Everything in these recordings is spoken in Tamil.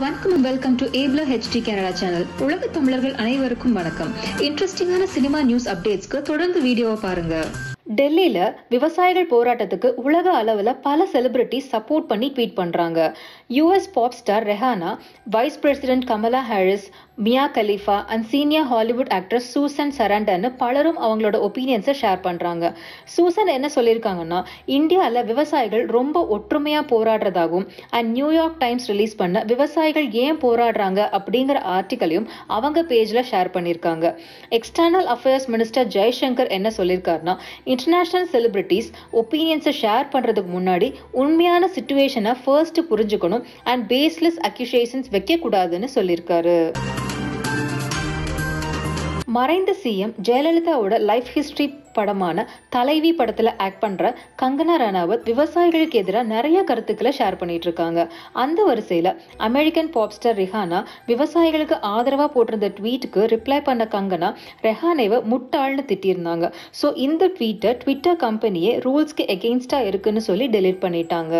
வணக்கம் welcome to Apple HD Canada channel உலக தமிழர்கள் அனைவருக்கும் வணக்கம். இன்ட்ரெஸ்டிங்கான சினிமா நியூஸ் அப்டேட்ஸ்க்கு தொடர்ந்து வீடியோவை பாருங்க. டெல்லியில விவசாயிகள் போராட்டத்துக்கு உலக அளவுல பல செலிபிரிட்டிஸ் சப்போர்ட் பண்ணி ட்வீட் பண்றாங்க. US pop star Rihanna vice president Kamala Harris Mia Khalifa and senior Hollywood actress Susan சரண்டன்னு பலரும் அவங்களோட ஒப்பீனியன்ஸை ஷேர் பண்றாங்க. சூசன் என்ன சொல்லியிருக்காங்கன்னா இந்தியாவில் விவசாயிகள் ரொம்ப ஒற்றுமையா போராடுறதாகவும் அண்ட் நியூயார்க் டைம்ஸ் ரிலீஸ் பண்ண விவசாயிகள் ஏன் போராடுறாங்க அப்படிங்கிற ஆர்டிக்கலையும் அவங்க பேஜ்ல ஷேர் பண்ணியிருக்காங்க. எக்ஸ்டர்னல் அஃபேர்ஸ் மினிஸ்டர் ஜெய்சங்கர் என்ன சொல்லியிருக்காருன்னா இன்டர்நேஷனல் செலிபிரிட்டிஸ் ஒப்பீனியன்ஸை ஷேர் பண்றதுக்கு முன்னாடி உண்மையான சுச்சுவேஷனை ஃபர்ஸ்ட் புரிஞ்சுக்கணும் அண்ட் பேஸ்லெஸ் அக்யூஷேஷன்ஸ் வைக்கக்கூடாதுன்னு சொல்லியிருக்காரு. மறைந்த சிஎம் ஜெயலலிதாவோட லைஃப் ஹிஸ்டரி படமான தலைவி படத்துல ஆக்ட் பண்ற கங்கனா ரனாவத் விவசாயிகளுக்கு எதிராக நிறைய கருத்துக்களை ஷேர் பண்ணிட்டு இருக்காங்க அந்த வரிசையில அமெரிக்கன் பாப்ஸ்டர் ரிஹானா விவசாயிகளுக்கு ஆதரவா போட்டிருந்த ட்வீட்டுக்கு ரிப்ளை பண்ண கங்கனா ரெஹானேவை முட்டாள்னு திட்டியிருந்தாங்க. ஸோ இந்த ட்வீட்டை ட்விட்டர் கம்பெனியே ரூல்ஸ்க்கு எகெயின்ஸ்டா இருக்குன்னு சொல்லி டெலீட் பண்ணிட்டாங்க.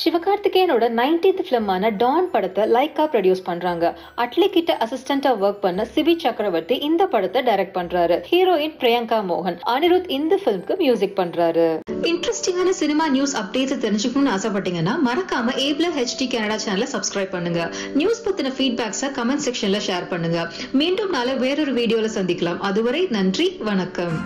சிவகார்த்திகேயனோட நைன்டீன்த் ஃபிலிமான டான் படத்தை லைக்கா ப்ரொடியூஸ் பண்றாங்க. அட்லி கிட்ட அசிஸ்டண்டா ஒர்க் பண்ண சிவி சக்கரவர்த்தி இந்த படத்தை டைரக்ட் பண்றாரு. ஹீரோயின் பிரியங்கா மோகன் அனிருத் இந்த ஃபிலிம்க்கு மியூசிக் பண்றாரு. இன்ட்ரெஸ்டிங்கான சினிமா நியூஸ் அப்டேட்ஸ் தெரிஞ்சுக்கணும்னு ஆசைப்பட்டீங்கன்னா மறக்காம ஏப்ல ஹெச்டி கனடா சேனலை சப்ஸ்கிரைப் பண்ணுங்க. நியூஸ் பத்தின ஃபீட்பேக்ஸை கமெண்ட் செக்ஷன்ல ஷேர் பண்ணுங்க. மீண்டும் நாளை வேறொரு வீடியோல சந்திக்கலாம். அதுவரை நன்றி வணக்கம்.